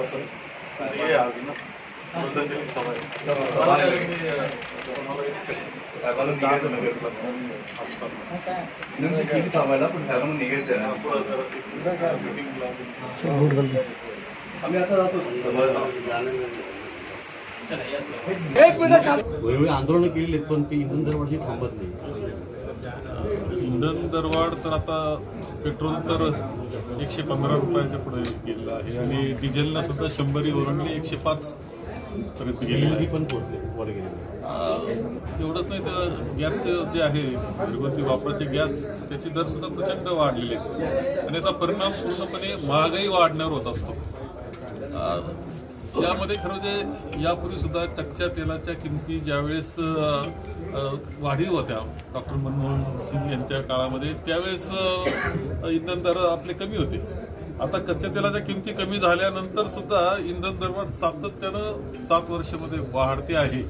आपण आज ना. श्रद्धांजली सभा आहे. साहेबांना निघायचं नगरला. थांबायला पण साहेबांना. आम्ही आता जातो. वेगवेगळी आंदोलनं केलेली आहेत पण ती इंधन दरवाढी थांबत नाही. इंधन दरवाढ तर आता पेट्रोल तर एकशे पंधरा रुपयाच्या पुढे गेलेलं आहे. आणि डिझेलला सुद्धा शंभरी ओरंगली एकशे पाच पर्यंत गेलेलं पण पोहोचले एवढंच नाही तर गॅस जे आहे घरगुती वापराचे गॅस त्याचे दर सुद्धा प्रचंड वाढलेले आहेत आणि याचा परिणाम पूर्णपणे महागाई वाढण्यावर होत असतो. आ, यामध्ये खरं म्हणजे यापूर्वी सुद्धा कच्च्या तेलाच्या किमती ज्यावेळेस वाढीव होत्या डॉक्टर मनमोहन सिंग यांच्या काळामध्ये त्यावेळेस इंधन दर आपले कमी होते. आता कच्च्या तेलाच्या किमती कमी झाल्यानंतर सुद्धा इंधन दरवाढ सातत्यानं सात वर्षामध्ये वाढते आहे.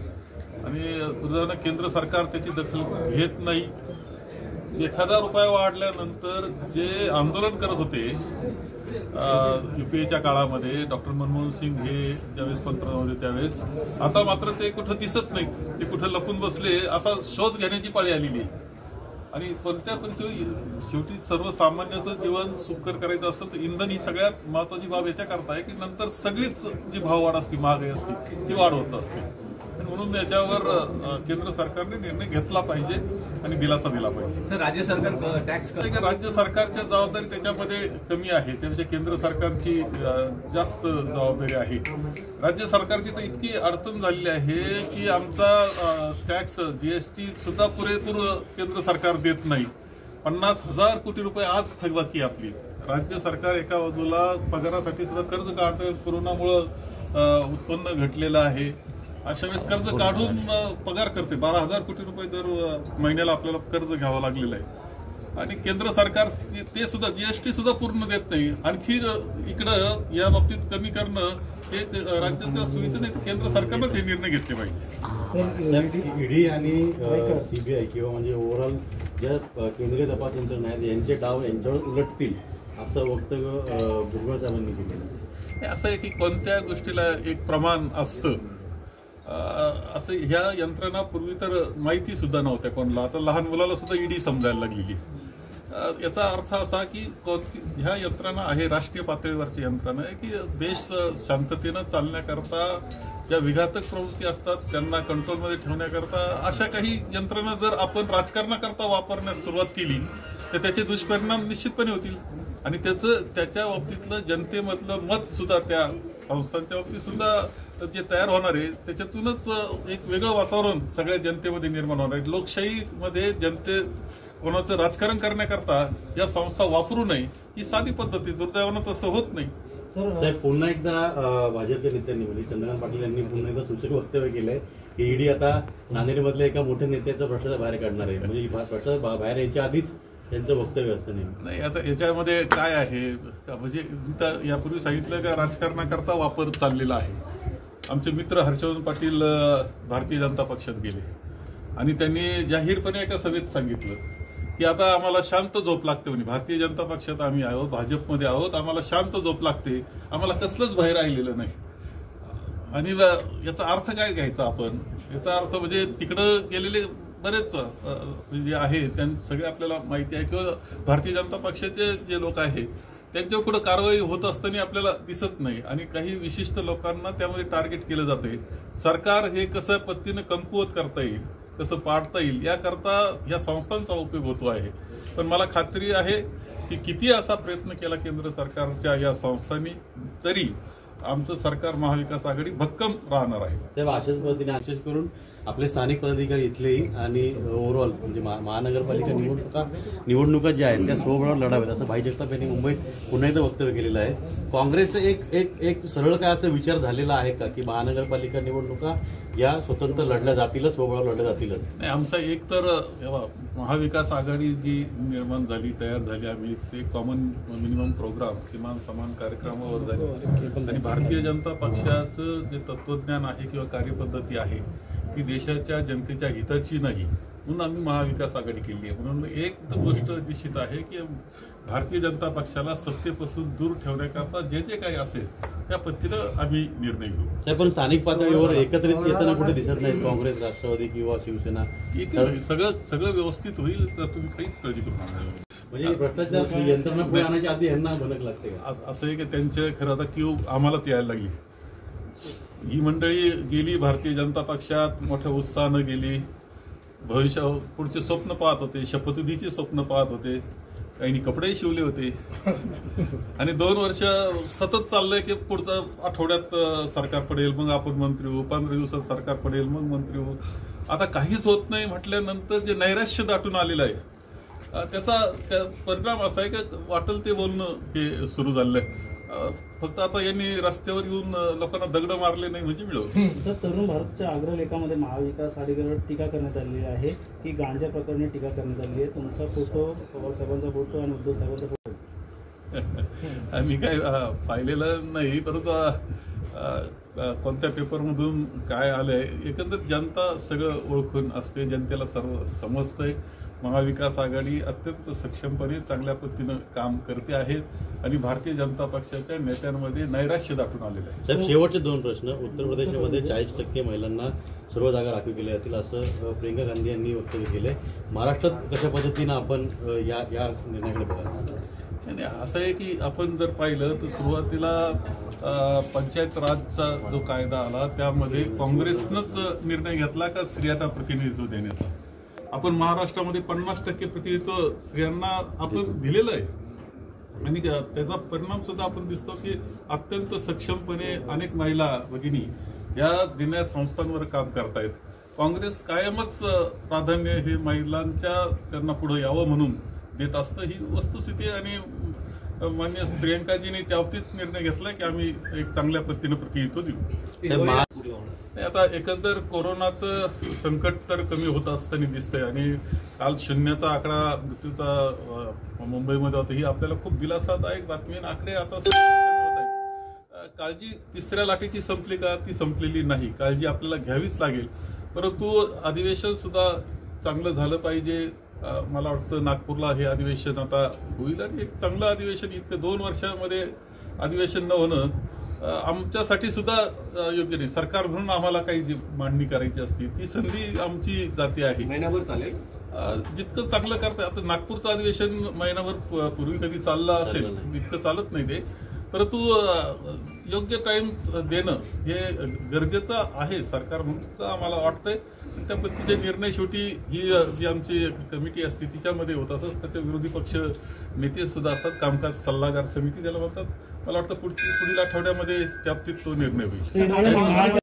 आणि उदाहरण केंद्र सरकार त्याची दखल घेत नाही. एखादा रुपया वाढल्यानंतर जे आंदोलन करत होते युपीएच्या काळामध्ये डॉक्टर मनमोहन सिंग हे ज्यावेळेस पंतप्रधान होते त्यावेळेस आता मात्र ते कुठं दिसत नाहीत. ते कुठं लपून बसले असा शोध घेण्याची पाळी आलेली आहे. आणि कोणत्या परिस्थिती शेवटी सर्वसामान्याचं जीवन सुखकर करायचं असेल तर इंधन ही सगळ्यात महत्वाची बाब याच्या करता आहे की नंतर सगळीच जी भाववाढ असते महागाई असते ती वाढ होत असते. म्हणून याच्यावर केंद्र सरकारने निर्णय घेतला पाहिजे आणि दिलासा दिला पाहिजे. सर राज्य सरकार टॅक्स की? राज्य सरकारच्या जबाबदारी त्याच्यामध्ये कमी आहे. त्यापेक्षा केंद्र सरकारची जास्त जबाबदारी आहे. राज्य सरकारची तर इतकी अडचण झालेली आहे की आमचा टॅक्स जीएसटी सुद्धा पुरेपूर केंद्र सरकार देत नाही. पन्नास हजार कोटी रुपये आज थकबाकी आपली. राज्य सरकार एका बाजूला पगारासाठी सुद्धा कर्ज काढतं कोरोनामुळं उत्पन्न घटलेलं आहे. अशा वेळेस कर्ज काढून पगार करते. बारा हजार कोटी रुपये दर महिन्याला आपल्याला कर्ज घ्यावं लागलेलं आहे. आणि केंद्र सरकार ते- सुद्धा जीएसटी सुद्धा पूर्ण देत नाही. आणखी इकडं या बाबतीत कमी करणं हे राज्याच्या तर केंद्र सरकारनंच हे निर्णय घेतले पाहिजे. ईडी आणि सीबीआय किंवा म्हणजे ओव्हरऑल ज्या केंद्रीय तपास यंत्रणा आहेत यांचे डाव यांच्यावर उलटतील असं वक्तव्य भुजबळ साहेबांनी केलेलं आहे. असं आहे की कोणत्या गोष्टीला एक प्रमाण असतं असं ह्या यंत्रणा पूर्वी तर माहिती सुद्धा नव्हत्या कोणाला. आता लहान मुलाला सुद्धा ईडी समजायला लागलेली याचा अर्थ असा की कोणती ह्या यंत्रणा आहे राष्ट्रीय पातळीवरची यंत्रणा आहे की देश शांततेनं चालण्याकरता ज्या विघातक प्रवृत्ती असतात त्यांना कंट्रोलमध्ये ठेवण्याकरता अशा काही यंत्रणा जर आपण राजकारणाकरता वापरण्यास सुरुवात केली तर त्याचे दुष्परिणाम निश्चितपणे होतील. आणि त्याचं त्याच्या बाबतीतलं जनतेमधलं मत सुद्धा त्या संस्थांच्या बाबतीत सुद्धा जे तयार होणार आहे त्याच्यातूनच एक वेगळं वातावरण सगळ्या जनतेमध्ये निर्माण होणार आहे. लोकशाहीमध्ये जनते कोणाचं राजकारण करण्याकरता या संस्था वापरू नये ही साधी पद्धत दुर्दैवानं तसं होत नाही. साहेब पुन्हा एकदा भाजपच्या नेत्यांनी म्हणजे चंद्रकांत पाटील यांनी पुन्हा एकदा सूचक वक्तव्य केलंय की ईडी आता नांदेडमधल्या एका मोठ्या नेत्याचा भ्रष्टाचार बाहेर काढणार आहे. म्हणजे भ्रष्टाचार बाहेर यायच्या आधीच त्यांचं वक्तव्य असतं नाही आता याच्यामध्ये काय आहे? का म्हणजे यापूर्वी सांगितलं का राजकारणाकरता वापर चाललेला आहे. आमचे मित्र हर्षवर्धन पाटील भारतीय जनता पक्षात गेले. आणि त्यांनी जाहीरपणे एका सभेत सांगितलं की आता आम्हाला शांत झोप लागते म्हणे. भारतीय जनता पक्षात आम्ही आहोत भाजपमध्ये आहोत आम्हाला शांत झोप लागते. आम्हाला कसलंच बाहेर राहिलेलं नाही. आणि याचा अर्थ काय घ्यायचा आपण? याचा अर्थ म्हणजे तिकडं गेलेले बरेच जे आहे त्यां सगळे आपल्याला माहिती आहे किंवा भारतीय जनता पक्षाचे जे लोक आहेत त्यांच्यावर कुठं कारवाई होत असताना आपल्याला दिसत नाही. आणि काही विशिष्ट लोकांना त्यामध्ये टार्गेट केलं जाते सरकार हे कसं पद्धतीनं कमकुवत करता येईल कसं पाडता येईल याकरता या संस्थांचा उपयोग होतो आहे. पण मला खात्री आहे की किती असा प्रयत्न केला केंद्र सरकारच्या या संस्थांनी तरी आमचं सरकार महाविकास आघाडी भक्कम राहणार आहे. तेव्हा अशाच पद्धतीने विशेष करून आपले स्थानिक पदाधिकारी इथलेही आणि ओव्हरऑल म्हणजे महा- महानगरपालिका निवडणुका निवडणुका ज्या आहेत त्या स्वबळावर लढाव्यात असं भाई जगताप यांनी मुंबईत पुन्हा एकदा वक्तव्य केलेलं आहे. काँग्रेसचं एक एक एक सरळ काय असा विचार झालेला आहे का की महानगरपालिका निवडणुका या स्वतंत्र लढल्या जातीलच स्वबळावर लढल्या जातीलच? नाही आमचा एक तर महाविकास आघाडी जी निर्माण झाली तयार झाली आम्ही ते कॉमन मिनिमम प्रोग्राम किमान समान कार्यक्रमावर झाले. आणि भारतीय जनता पक्षाचं जे तत्वज्ञान आहे किंवा कार्यपद्धती आहे ती देशाच्या जनतेच्या हिताची नाही म्हणून आम्ही महाविकास आघाडी केली आहे. म्हणून एक गोष्ट निश्चित आहे की भारतीय जनता पक्षाला सत्तेपासून दूर ठेवण्याकरता जे जे काही असेल त्या पद्धतीनं आम्ही निर्णय घेऊ. नाही, पण स्थानिक पातळीवर एकत्रित येताना कुठे दिसत नाहीत काँग्रेस राष्ट्रवादी किंवा शिवसेना? सगळं सगळं व्यवस्थित होईल तर तुम्ही काहीच काळजी करू नका. म्हणजे भ्रष्टाचार यंत्रणा पुढे आणायच्या आधी यांना भनक लागते असं आहे की त्यांचे खरं आता क्यू आम्हालाच यायला लागली. ही मंडळी गेली भारतीय जनता पक्षात मोठ्या उत्साहानं गेली. भविष्या पुढचे स्वप्न पाहत होते शपथविधीचे स्वप्न पाहत होते. काहींनी कपडेही शिवले होते. आणि दोन वर्ष सतत चाललंय की पुढच्या आठवड्यात सरकार पडेल मग आपण मंत्री होऊ पंधरा दिवसात सरकार पडेल मग मंत्री होऊ. आता काहीच होत नाही म्हटल्यानंतर जे नैराश्य दाटून आलेलं आहे त्याचा त्या परिणाम असा आहे की वाटेल ते बोलणं हे सुरू झालेलं आहे फक्त आता यांनी रस्त्यावर येऊन लोकांना दगड मारले नाही म्हणजे मिळवलं. सर तरुण भारतच्या अग्रलेखामध्ये महाविकास आघाडीवर टीका करण्यात आलेली आहे की गांजा प्रकरणी टीका करण्यात आली आहे. तुमचा फोटो पवार साहेबांचा फोटो आणि उद्धव साहेबांचा फोटो. मी काय पाहिलेलं नाही परंतु कोणत्या पेपरमधून काय आलंय एकंदर जनता सगळं ओळखून असते जनतेला सर्व समजतंय. महाविकास आघाडी अत्यंत सक्षमपणे चांगल्या पद्धतीनं काम करते आहेत आणि भारतीय जनता पक्षाच्या नेत्यांमध्ये नैराश्य दाटून आलेलं आहे. साहेब शेवटचे दोन प्रश्न. उत्तर प्रदेशमध्ये चाळीस टक्के महिलांना सर्व जागा राखीव केल्या जातील असं प्रियंका गांधी यांनी वक्तव्य केलंय. महाराष्ट्रात कशा पद्धतीनं आपण या या निर्णयाकडे आणि असं आहे की आपण जर पाहिलं तर सुरुवातीला पंचायत राजचा जो कायदा आला त्यामध्ये काँग्रेसनंच निर्णय घेतला का स्त्रियांना प्रतिनिधित्व देण्याचा? आपण महाराष्ट्रामध्ये पन्नास टक्के प्रतिनिधित्व स्त्रियांना आपण दिलेलं आहे. आणि त्या- त्याचा परिणाम सुद्धा आपण दिसतो की अत्यंत सक्षमपणे अनेक महिला भगिनी या दिन्या संस्थांवर काम करतायत. काँग्रेस कायमच प्राधान्य हे महिलांच्या त्यांना पुढे यावं म्हणून देत असतं. ही वस्तुस्थिती आणि मान्य प्रियंकाजींनी त्या बाबतीत निर्णय घेतला की आम्ही एक चांगल्या पद्धतीनं प्रतिनिधित्व देऊ. आता एकंदर कोरोनाचं संकट तर कमी होत असताना दिसतंय आणि काल शून्याचा आकडा मृत्यूचा मुंबईमध्ये होता ही आपल्याला खूप दिलासादायक बातमी आकडे आता काळजी तिसऱ्या लाटेची संपली का? ती संपलेली नाही. काळजी आपल्याला घ्यावीच लागेल. परंतु अधिवेशन सुद्धा चांगलं झालं पाहिजे. मला वाटतं नागपूरला हे अधिवेशन आता होईल आणि एक चांगलं अधिवेशन इतकं दोन वर्षामध्ये अधिवेशन न होणं आमच्यासाठी सुद्धा योग्य नाही. सरकार म्हणून आम्हाला काही जी मांडणी करायची असती ती संधी आमची जाती आहे. महिनाभर चालेल? जितकं चांगलं करता आता नागपूरचं अधिवेशन महिनाभर पूर्वी कधी चाललं असेल. इतकं चालत नाही ते. परंतु योग्य टाइम देणं हे गरजेचं आहे. सरकार म्हणून आम्हाला वाटतंय. त्या पद्धतीचे निर्णय शेवटी ही जी आमची कमिटी असते तिच्यामध्ये होत असत त्याच्या विरोधी पक्ष नेते सुद्धा असतात. कामकाज सल्लागार समिती त्याला म्हणतात. मला वाटतं पुढची पुढील आठवड्यामध्ये त्या बाबतीत तो निर्णय होईल.